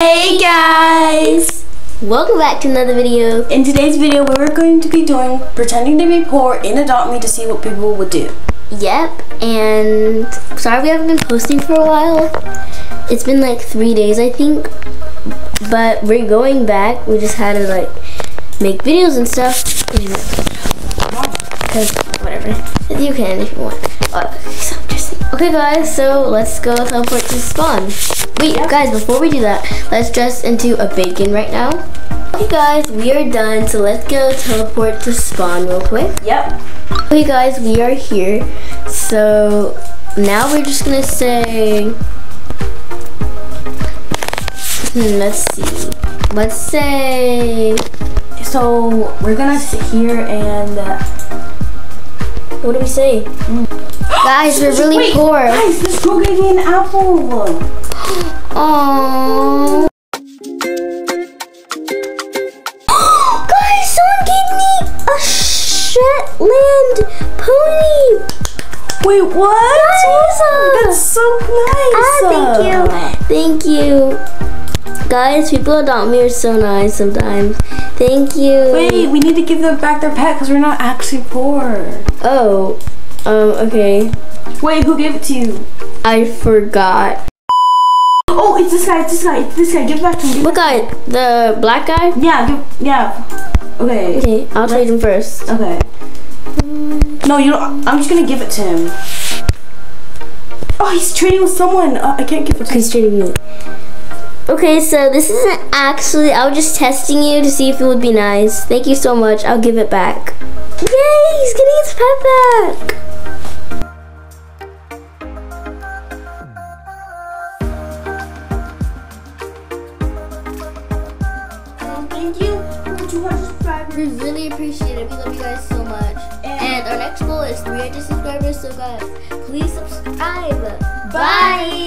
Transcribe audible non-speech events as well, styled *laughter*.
Hey guys! Welcome back to another video. In today's video, we're going to be doing pretending to be poor in Adopt Me to see what people would do. Yep, and sorry we haven't been posting for a while. It's been like three days, I think. But we're going back. We just had to like make videos and stuff. Because whatever. You can if you want. Uh, okay guys, so let's go teleport to spawn. Wait, yep. guys, before we do that, let's dress into a bacon right now. Okay, guys, we are done, so let's go teleport to spawn real quick. Yep. Okay, guys, we are here. So now we're just gonna say, hmm, let's see. Let's say, so we're gonna sit here and, uh, what do we say? Mm. *gasps* guys, we're really Wait, poor. Guys, this girl gave me an apple. Oh. *gasps* Guys, someone gave me a Shetland pony. Wait, what? Guys, That's so nice. Ah, thank you. Thank you. Guys, people adopt me are so nice sometimes. Thank you. Wait, we need to give them back their pet because we're not actually poor. Oh, um, okay. Wait, who gave it to you? I forgot. Guy, it's this guy, this guy. Give back to him. What guy? The black guy? Yeah, give, yeah. Okay. Okay, I'll trade him first. Okay. No, you don't. I'm just gonna give it to him. Oh, he's trading with someone. Uh, I can't give it to him. He's trading me. Okay, so this isn't actually, I was just testing you to see if it would be nice. Thank you so much. I'll give it back. Yay, he's getting his pet back. Thank you for 200 subscribers. We really appreciate it. We love you guys so much. And, and our next goal is 300 subscribers. So guys, please subscribe. Bye. Bye.